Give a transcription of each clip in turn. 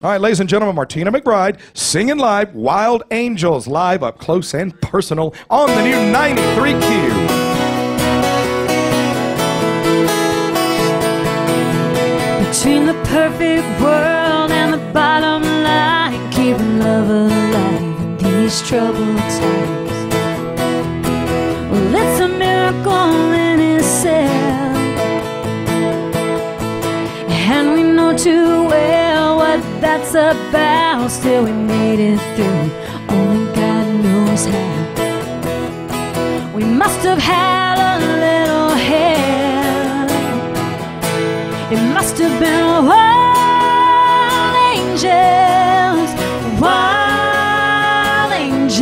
All right, ladies and gentlemen, Martina McBride singing live Wild Angels, live up close and personal on the new 93Q. Between the perfect world and the bottom line, keeping love alive in these troubled times. What that's about. Still, we made it through. Only God knows how. We must have had a little help. It must have been wild angels, wild angels,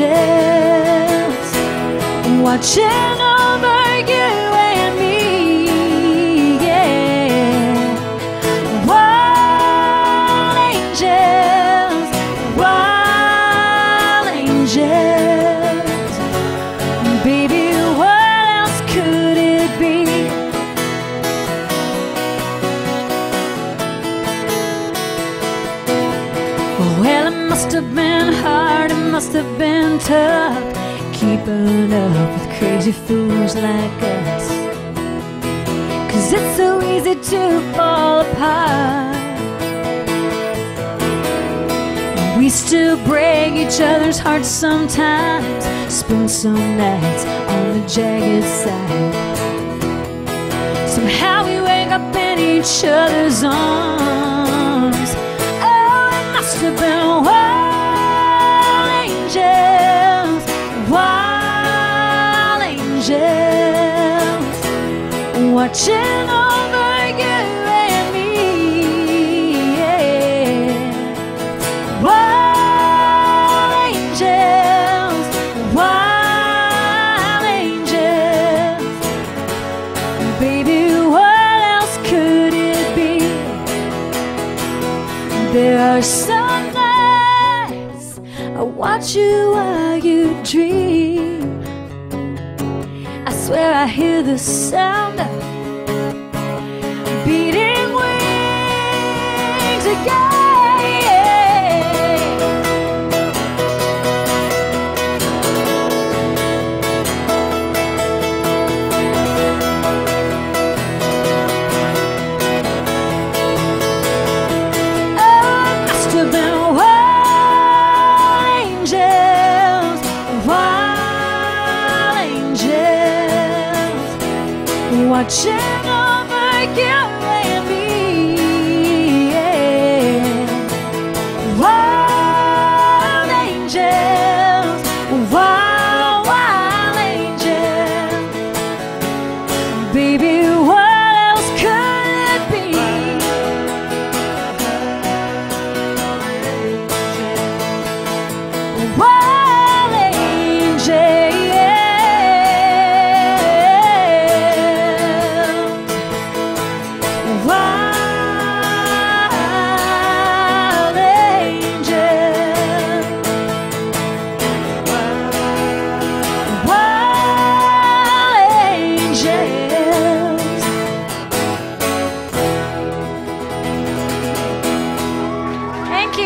watching must have been hard, it must have been tough keeping up with crazy fools like us. Cause it's so easy to fall apart. We still break each other's hearts sometimes, spend some nights on the jagged side. Somehow we wake up in each other's arms. Watching over you and me. Yeah. Wild angels, wild angels. Baby, what else could it be? There are I watch you while you dream. I swear I hear the sound watching over you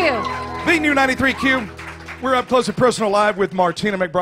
you. The new 93Q. We're up close and personal live with Martina McBride.